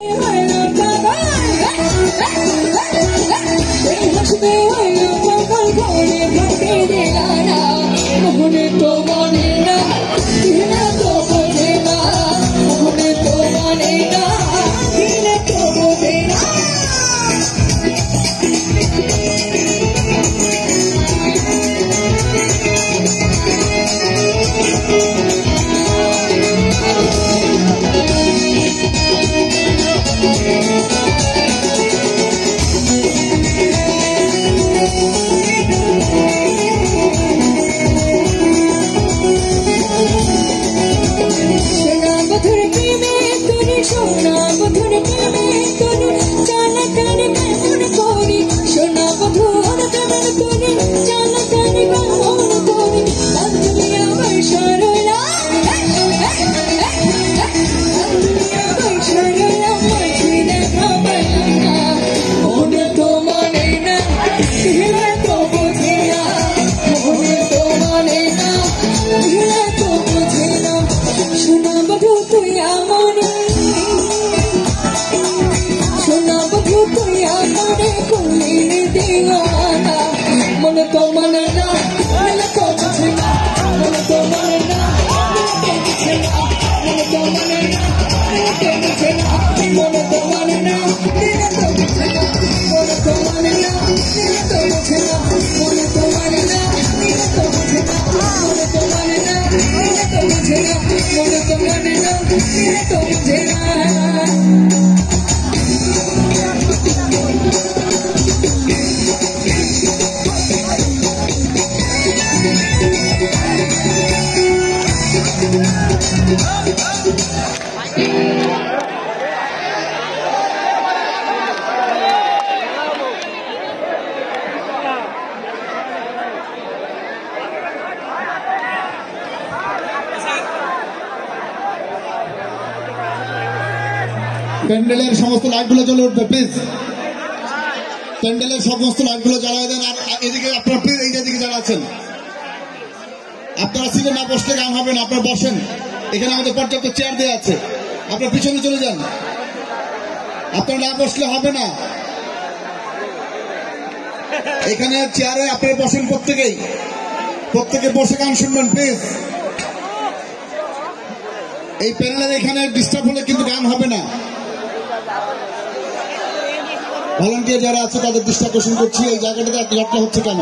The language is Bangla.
সোনা সোনা বধু তুই আমারে কুলির দিওয়ানা মনে তো তো মানে না মনে তো বোঝে না মনে তো মানে না প্যান্ডেলের সমস্ত লাইটগুলো জ্বলে উঠবে প্লিজ প্যান্ডেলের সমস্ত লাইটগুলো জ্বালায় দেন, আর এদিকে আপনারা প্লিজ এই দিকে আছেন আপনারা সিটে না বসলে গান হবে না, আপনারা বসেন। এখানে আমাদের পর্যাপ্ত চেয়ার দেওয়া আছে। আপনারা পিছনে চলে যান। আপনারা না বসলে হবে না। এখানে চেয়ারে আপনারা বসেন প্রত্যেকেই। প্রত্যেকে বসে গান শুনবেন প্লিজ এই প্যানেলের এখানে ডিস্টার্ব হলে কিন্তু গান হবে না। ভলান্টিয়ার যারা আছে তাদের দৃষ্টি আকর্ষণ করছি। এই জায়গাটাতে এত যাত্রা হচ্ছে কেন?